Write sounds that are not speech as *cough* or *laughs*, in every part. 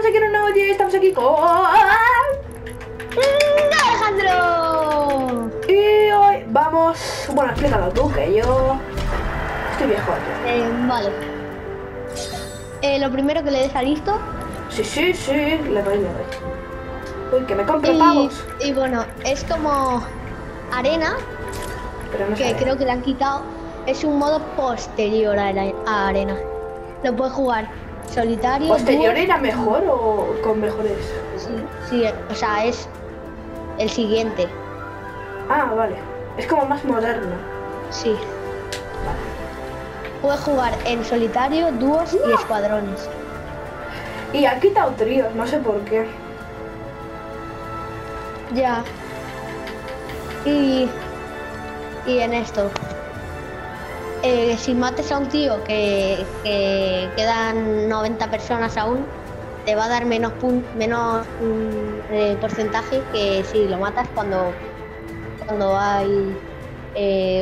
estamos aquí en un nuevo día, estamos aquí con... ¡Alejandro! Y hoy vamos... Bueno, explícalo tú, que yo... Estoy viejo. Eh, vale. Eh, lo primero que le des a listo. Sí, sí, sí, le doy, le doy. Uy, que me compro Y, pavos. y bueno, es como arena, Pero no que creo que le han quitado. Es un modo posterior a, la- a arena. Lo puedes jugar solitario. ¿Posterior dúo- era mejor o con mejores? Sí, sí, o sea, es el siguiente. Ah, vale. Es como más moderno. Sí. Puedes jugar en solitario, dúos y escuadrones. Y ha quitado tríos, no sé por qué. Ya. Y, y en esto. Eh, si mates a un tío que, que quedan 90 personas aún, te va a dar menos pun- menos mm, eh, porcentaje que si lo matas cuando, cuando hay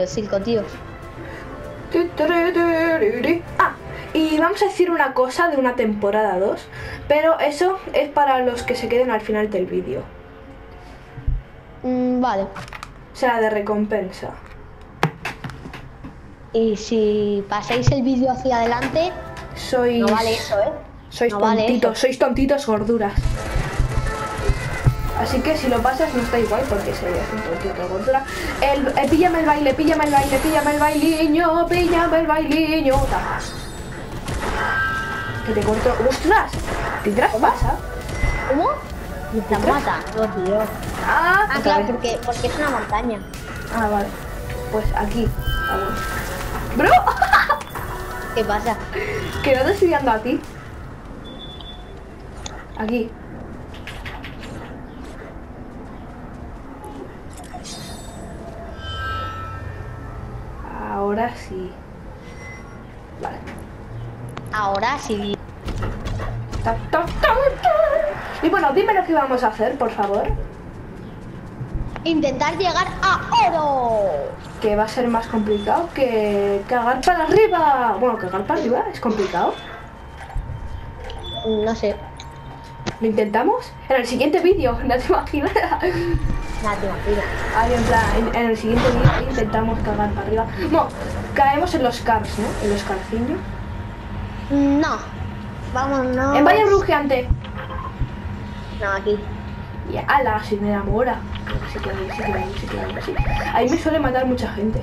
5 tíos. Ah, y vamos a decir una cosa de una temporada 2, pero eso es para los que se queden al final del vídeo. Mm, vale. O sea, de recompensa. Y si pasáis el vídeo hacia adelante, Sois... no vale eso, ¿eh? Sois No vale tontitos, eso. sois tontitos gorduras. Así que si lo pasas no está igual porque serías un tontito gordura. El, eh, píllame el baile, píllame el baile, píllame el bailiño, píllame el bailiño. Que te corto. ¡Ostras! ¿Te traspasa? ¿Cómo? Me están matando, tío. Ah, Ah, claro, porque, porque es una montaña. Ah, vale. Pues aquí. Bueno. ¡Bro! *laughs* ¿Qué pasa? que no te estoy dando a ti. Aquí. Ahora sí. Vale. Ahora sí. Ta, ta, ta, ta. Y bueno, dime lo que vamos a hacer, por favor. Intentar llegar a oro. Que va a ser más complicado que cagar para arriba. Bueno, cagar para arriba es complicado. No sé. ¿Lo intentamos? En el siguiente vídeo, *laughs* no te imaginas. Nada, te imagino. Ahí en plan, en, en el siguiente vídeo intentamos cagar para arriba. No, caemos en los cars, ¿no? En los carciños. No. Vámonos. En Valle Brujeante. No, aquí. Y ala, si me enamora. Sí que hay, sí que hay, sí que hay, sí. Ahí me suele matar mucha gente.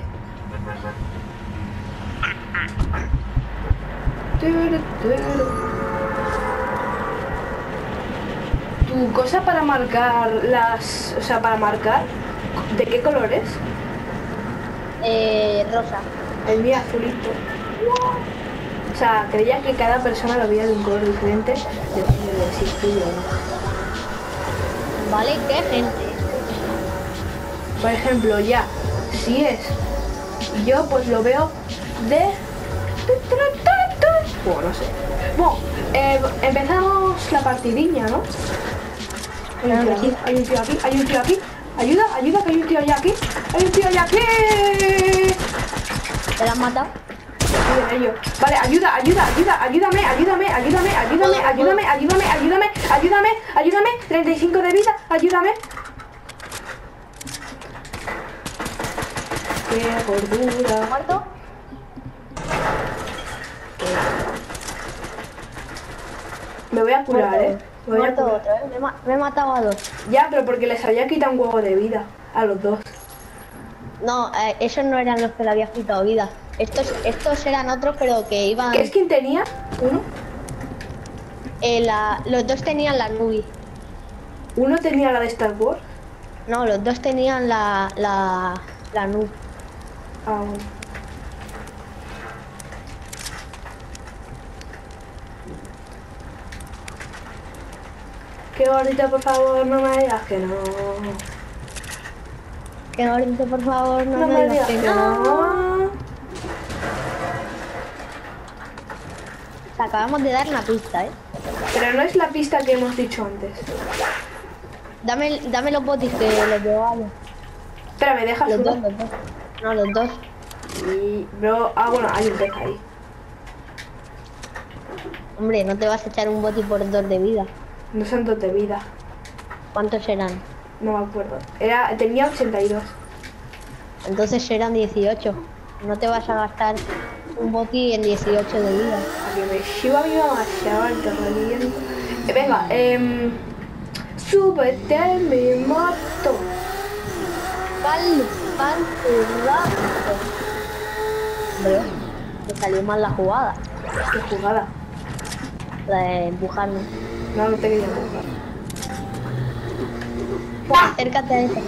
Tu cosa para marcar las... O sea, para marcar... ¿De qué color es? Eh, rosa. El mío azulito. O sea, creía que cada persona lo veía de un color diferente depende de si o no. Vale, qué gente. Por ejemplo, ya, si es yo, pues lo veo de... Bueno, no sé. Bueno, eh, empezamos la partidilla, ¿no? Hay un, tío aquí, hay un tío aquí, hay un tío aquí. Ayuda, ayuda, que hay un tío ya aquí. Hay un tío ya aquí. ¿Te la han matado? Vale, ayuda, ayuda, ayuda, ayúdame, ayúdame, ayúdame, ayúdame, ayúdame, ayúdame, ayúdame, ayúdame, ayúdame, 35 de vida, ayúdame. Qué gordura. ¿Muerto? Me voy a curar, eh. Me voy a curar. otro, ¿eh? Me, he ma- me he matado a dos. Ya, pero porque les había quitado un huevo de vida a los dos. No, eh, esos no eran los que le había quitado vida. Estos, estos eran otros, pero que iban. ¿Qué es quien tenía? Uno. eh, la- los dos tenían la Nubi. Uno tenía la de Star Wars. No, los dos tenían la, la, la Nubi. Ah, bueno. Qué gordito, por favor, no me digas que no. Que ahorita, por favor, no, No me digas que no. no. Te acabamos de dar una pista, ¿eh? Pero no es la pista que hemos dicho antes. Dame, dame los botis que los llevamos. Espera, ¿me dejas Los dos, uno? los dos. No, los dos. Y, bro, ah, bueno, hay un pez ahí. Hombre, no te vas a echar un boti por dos de vida. No son dos de vida. ¿Cuántos eran? No me acuerdo. Era, tenía 82. Entonces eran 18. No te vas a gastar un boti en 18 de vida. A que me lleva mi mamá, chaval, te reviento. Eh, venga, eh, súbete en mi moto. ¡Pal! Me salió mal la jugada. Qué jugada. La de empujarme. No, no te quería empujar. Acércate a eso.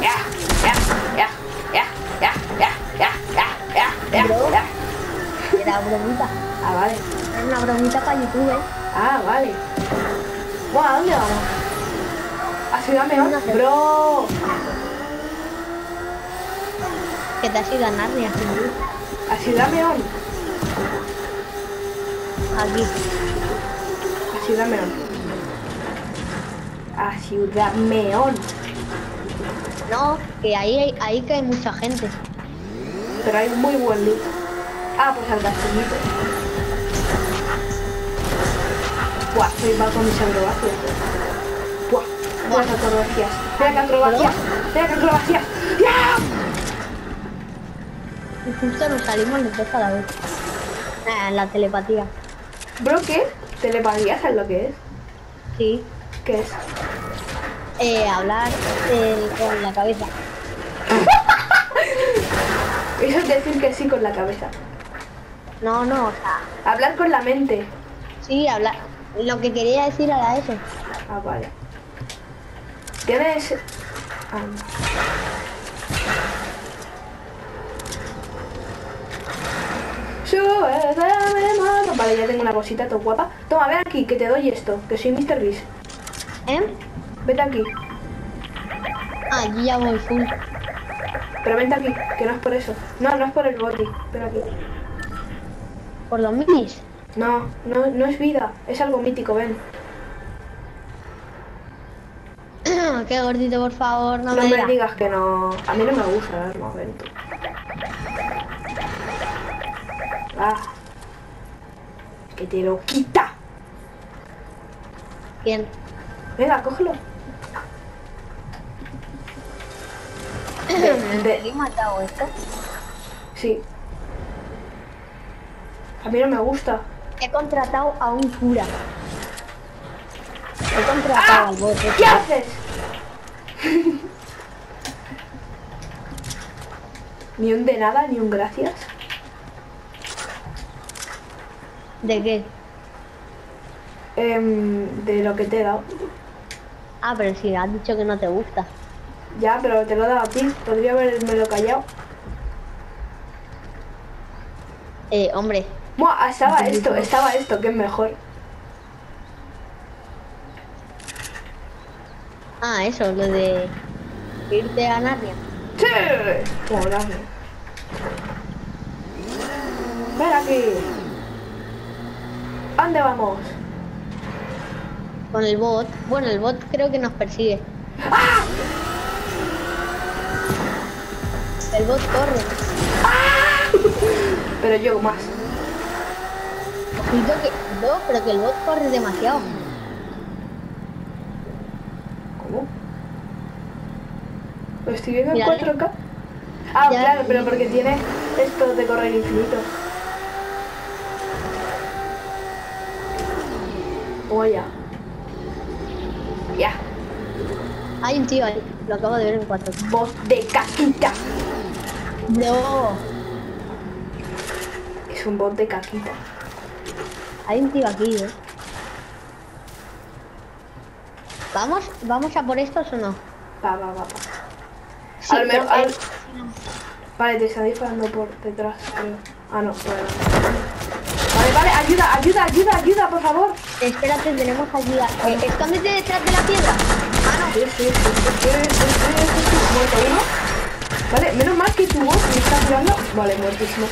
Ya, ya, ya, ya, ya, ya, ya, ya, ya, ya. Era bromita. Ah, vale. Era una bromita para YouTube, ¿eh? Ah, vale. Bueno, ¿a dónde vamos? A Ciudad Meón. Bro. Que te has ido a Narnia. A Ciudad Meón. Aquí. A Ciudad Meón. A Ciudad Meón. No, que ahí, hay- ahí que hay mucha gente. Pero hay muy buen loot. Ah, pues al castellito. Buah, soy va con mis acrobacias. Buah, las acrobacias. Mira que acrobacias. Mira que acrobacias. ¡Ya! Y justo nos salimos los dos a la vez. Ah, la telepatía. Bro, ¿qué? ¿Telepatía sabes lo que es? Sí. ¿Qué es? Eh, hablar eh, con la cabeza. *laughs* Eso es decir que sí con la cabeza. No, no, o sea, Hablar con la mente. sí, hablar. Lo que quería decir era eso. Ah, vale. Tienes... Ah, no. Súbeme, mano. Vale, ya tengo una cosita todo guapa. Toma, ven aquí, que te doy esto, que soy Mr. Beast. ¿Eh? Vete aquí. Yo ya voy full. Pero vente aquí, que no es por eso. No, no es por el boti. Ven aquí. ¿Por los minis? No, no, no es vida. Es algo mítico, ven. *clears throat* Qué gordito, por favor, no, No me me digas. que no. A mí no me gusta el armamento. Ah. Que te lo quita. ¿Quién? Venga, cógelo. De- ¿Quién matado esto? sí. A mí no me gusta. He contratado a un cura. He contratado al bot. este. ¿Qué haces? *laughs* ni un de nada, ni un gracias. ¿De qué? Em, de lo que te he dado. Ah, pero si has dicho que no te gusta. Ya, pero te lo he dado a ti. Podría haberme lo callado. Eh, hombre, Buah, estaba esto, estaba esto, que es mejor. ah, eso, lo de irte a Narnia. ¡Sí! Grande. Ven aquí. ¿A ¿Dónde vamos? Con el bot. Bueno, el bot creo que nos persigue. ¡Ah! El bot corre. Pero yo más. Ojito que. No, pero que el bot corre demasiado. ¿Cómo? Lo estoy viendo en Mírale. 4K. Ah, Ya. claro, pero porque tiene esto de correr infinito. Ya. Hay un tío ahí. Lo acabo de ver en 4 Voz de caquita. Bro. Es un bot de caquita. Hay un tío aquí, eh. ¿Vamos, ¿Vamos a por estos o no? Va, va, va, va. Sí, A lo mejor- no, al- Vale, te está disparando por detrás, creo. Ah, no, vale. Vale, vale, ayuda, ayuda, ayuda, ayuda, por favor. Espérate, tenemos aquí a... Eh, escóndete detrás de la piedra. Ah, no. Sí, sí, sí, sí, Vale, menos mal que tu voz me está curando. Vale, muertísimo.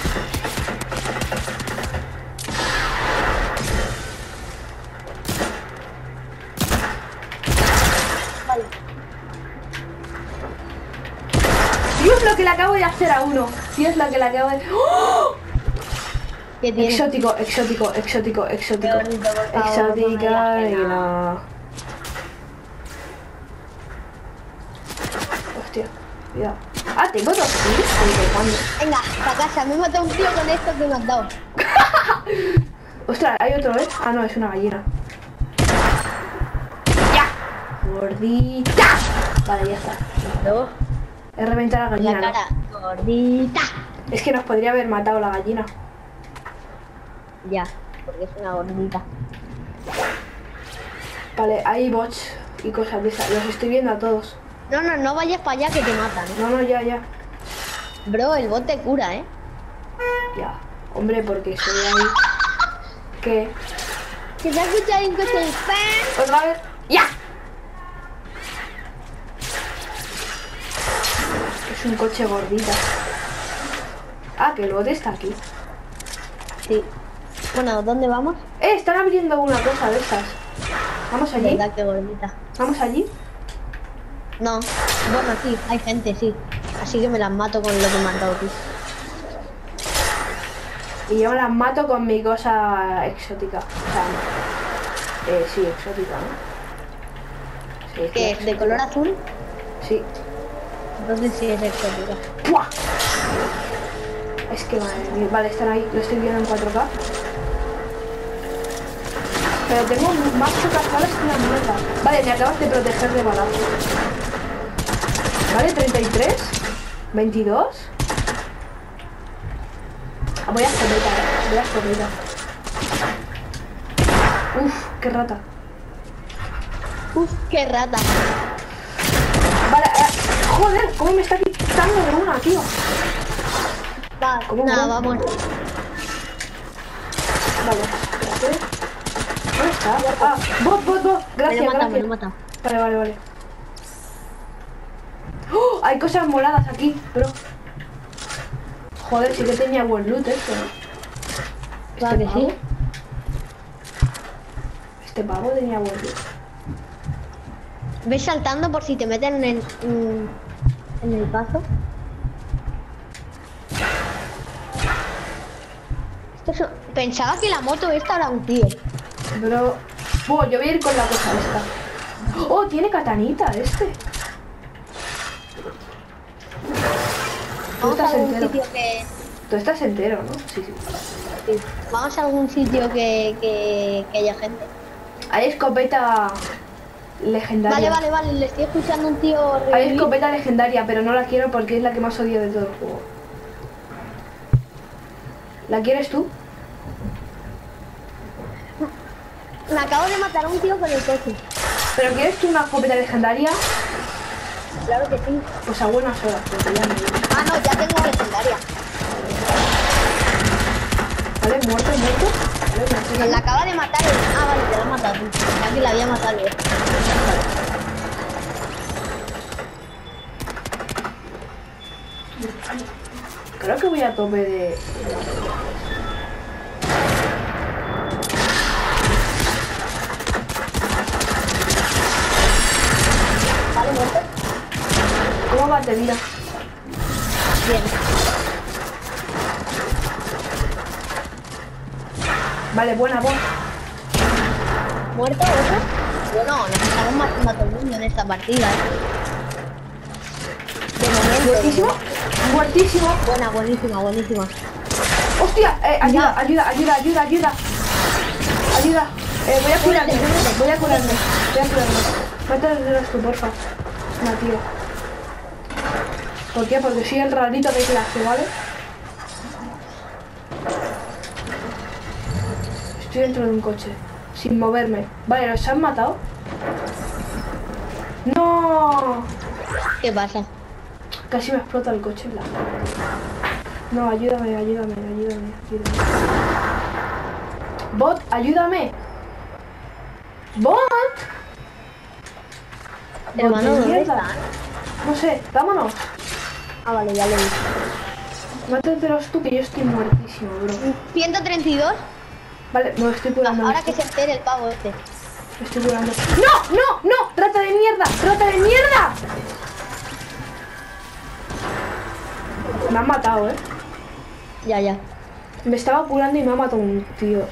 Vale. Dios, lo que le acabo de hacer a uno. Dios, lo que le acabo de... ¡Oh! Exótico, exótico, exótico, exótico. Exótica, no. Hostia, cuidado. Ah, tengo dos kills. Venga, para casa, me mata un tío con esto que nos dos. *laughs* Ostras, hay otro, ¿eh? Ah, no, es una gallina. ¡Ya! Gordita. Vale, ya está. ¿No? He reventado la gallina. ¿no? gordita. Es que nos podría haber matado la gallina. Ya, porque es una gordita. Vale, hay bots y cosas de esas. Los estoy viendo a todos. No, no, no vayas para allá que te matan. ¿eh? No, no, ya, ya. Bro, el bot te cura, ¿eh? Ya. Hombre, porque soy ahí. ¿Qué? Que se ha escuchado un coche de. ¿Otra vez? ¡Ya! Es un coche gordita. Ah, que el bote está aquí. Sí. Bueno, ¿dónde vamos? Eh, están abriendo una cosa de estas. Vamos allí. Verdad que gordita. Vamos allí. No, bueno, sí, hay gente, sí. Así que me las mato con lo que me han dado tú. Y yo las mato con mi cosa exótica. O sea, eh, sí, exótica, ¿no? Sí, ¿Qué? ¿De color azul? Sí. Entonces sí es exótica. ¡Pua! Es que madre mía. Vale, están ahí. Lo estoy viendo en 4K. Pero tengo más pocas balas que una mierda. Vale, me acabas de proteger de balazo. Vale, 33. 22. Ah, voy a escopeta, eh. Voy a escopeta. Uf, qué rata. Uf, qué rata. Vale, eh, joder, cómo me está quitando de una, tío. Va, ¿Cómo nada, vamos. Vale, espérate. ¿Dónde está? Ah, bot, bot, bot. Me lo Gracias, me lo he gracias. matado. Vale, vale, vale. ¡Oh! Hay cosas moladas aquí, bro. Joder, sí que tenía buen loot esto. ¿no? Que pavo? sí. Este pavo tenía buen loot. ¿Ves saltando por si te meten en el, en, en el paso? Esto es un- Pensaba que la moto esta era un tío. Bro. Buah, yo voy a ir con la cosa esta. Oh, tiene katanita este. Tú estás entero. que... Tú estás entero, ¿no? Sí, sí. sí. Vamos a algún sitio que, que, que haya gente. Hay escopeta legendaria. Vale, vale, vale. Le estoy escuchando un tío Hay revivir. escopeta legendaria, pero no la quiero porque es la que más odio de todo el juego. ¿La quieres tú? Me acabo de matar a un tío con el coche. ¿Pero quieres tú una escopeta legendaria? Claro que sí. Pues a buenas horas, porque ya me. Ah, no, ya tengo legendaria. ¿Vale? ¿Muerto, muerto? Vale, la acaba de matar. el- Ah, vale, te la has matado tú. Que la había matado yo. Creo que voy a tope de... de vida? Bien. Vale, buena voz. ¿Muerto otro? Bueno, nos estamos matando a todo el mundo en esta partida. ¿eh? De momento. Muertísimo. Muertísimo. Buena, buenísima, buenísima. ¡Hostia! Eh, ayuda, ayuda, ayuda, ayuda, ayuda. Ayuda. Eh, voy a curarme. Voy a curarme. Voy a curarme. Mátale tú, porfa. No, tío. ¿Por qué? Porque soy el rarito de clase, ¿vale? Estoy dentro de un coche. Sin moverme. Vale, ¿los han matado? ¡No! ¿Qué pasa? Casi me explota el coche, la. No, ayúdame, ayúdame, ayúdame, ayúdame. Bot, ayúdame. Bot. Hermano, de ¿dónde están? No sé, vámonos. Ah, vale, ya lo he visto. Mátetelos tú que yo estoy muertísimo, bro. 132. Vale, me estoy curando. Ahora que se entere el pavo este. me estoy curando. ¡No! ¡No! ¡No! ¡Rata de mierda! ¡Rata de mierda! Me han matado, eh. Ya, ya. Me estaba curando y me ha matado un tío.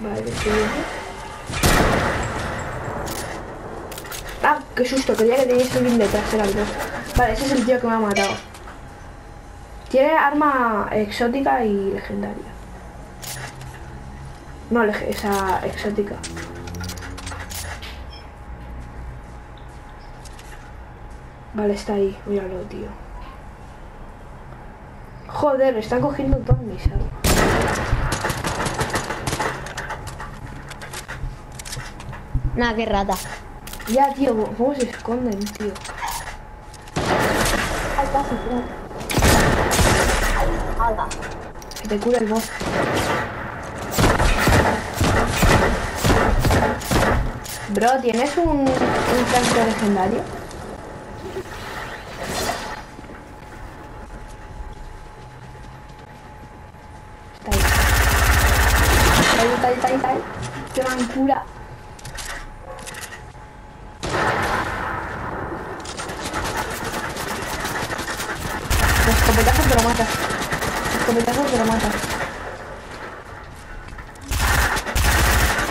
Vale, estoy bien. Ah, qué susto, creía que teníais alguien detrás del algo. Vale, ese es el tío que me ha matado. Tiene arma exótica y legendaria. No, esa exótica. Vale, está ahí. Míralo, tío. Joder, están cogiendo todas mis armas. Nada, qué rata. Ya, tío, ¿cómo se esconden, tío? Ay, casi, tío. Hala. Que te cura el boss. Bro, ¿tienes un, un tanque legendario? Está ahí. Está ahí, está ahí, está ahí, está ahí. Qué gran cura. Los escopetazos te lo matas. Los escopetazos te lo matas.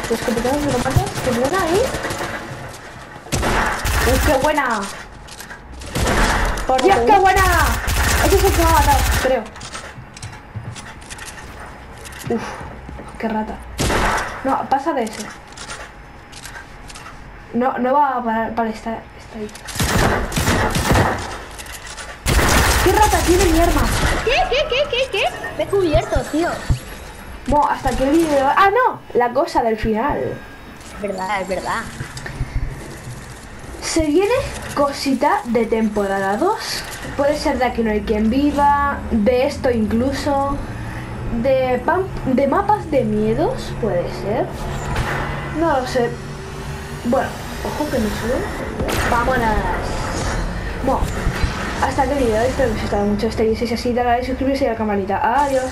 Los escopetazos te lo matas. ¡Qué buena ahí! ¡Uy, qué buena! ¡Por Dios, qué buena! Ese es el que me ha matado, creo. Uf, qué rata. No, pasa de ese. No, no va a parar. Vale, está, está ahí. ¿Qué rata tiene mi arma? ¿Qué, qué, qué, qué, qué? Me he cubierto, tío. Bueno, hasta que el vídeo... Ah, no, la cosa del final. Es verdad, es verdad. Se viene cosita de temporada 2. Puede ser de Aquí no hay quien viva, de esto incluso, de, pam- de mapas de miedos, puede ser. No lo sé. Bueno, ojo que me sube. Vámonos. Bueno, hasta el vídeo. Espero que os haya gustado mucho este vídeo. Si es así, dale a like, suscribirse y a la campanita. Adiós.